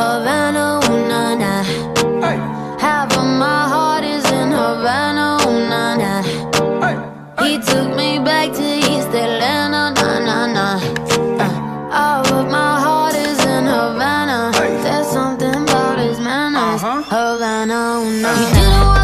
Havana, ooh, nah, Half of my heart is in Havana, ooh, He took me back to East Atlanta, uh, of my heart is in Havana. There's something about his manners. Uh-huh. Havana, ooh,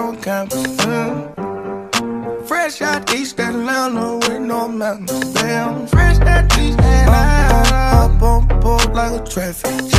program. Mm. Fresh out East Atlanta with no mountains. Damn, fresh out East Atlanta. Up, up on board like a traffic